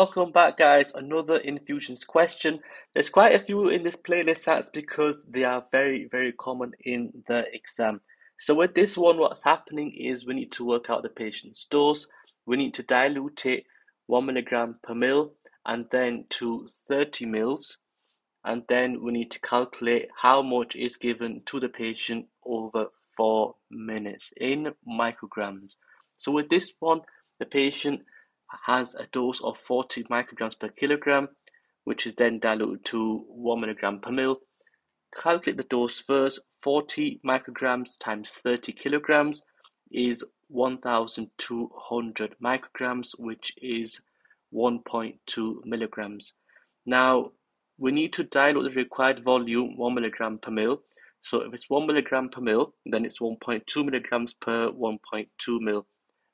Welcome back, guys. Another infusions question. There's quite a few in this playlist. That's because they are very, very common in the exam. So with this one, what's happening is we need to work out the patient's dose. We need to dilute it one milligram per mil and then to 30 mils. And then we need to calculate how much is given to the patient over four minutes in micrograms. So with this one, the patient has a dose of 40 micrograms per kilogram, which is then diluted to 1 milligram per mil. Calculate the dose first. 40 micrograms times 30 kilograms is 1200 micrograms, which is 1.2 milligrams. Now, we need to dilute the required volume 1 milligram per mil. So if it's 1 milligram per mil, then it's 1.2 milligrams per 1.2 mil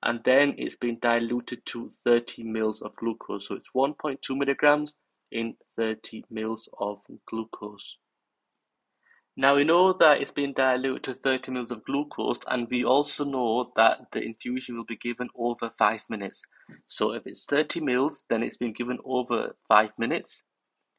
and then it's been diluted to 30 mils of glucose. So it's 1.2 milligrams in 30 mils of glucose. Now we know that it's been diluted to 30 mils of glucose and we also know that the infusion will be given over 5 minutes. So if it's 30 mils then it's been given over 5 minutes.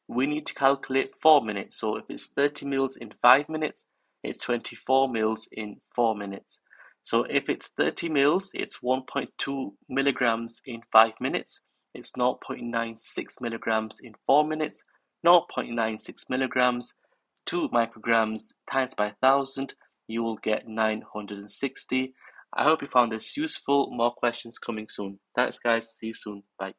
We need to calculate 4 minutes. So if it's 30 mils in 5 minutes, it's 24 mils in 4 minutes. So if it's 30 mils, it's 1.2 milligrams in 5 minutes. It's 0.96 milligrams in 4 minutes. 0.96 milligrams, 2 micrograms times by 1000, you will get 960. I hope you found this useful. More questions coming soon. Thanks, guys. See you soon. Bye.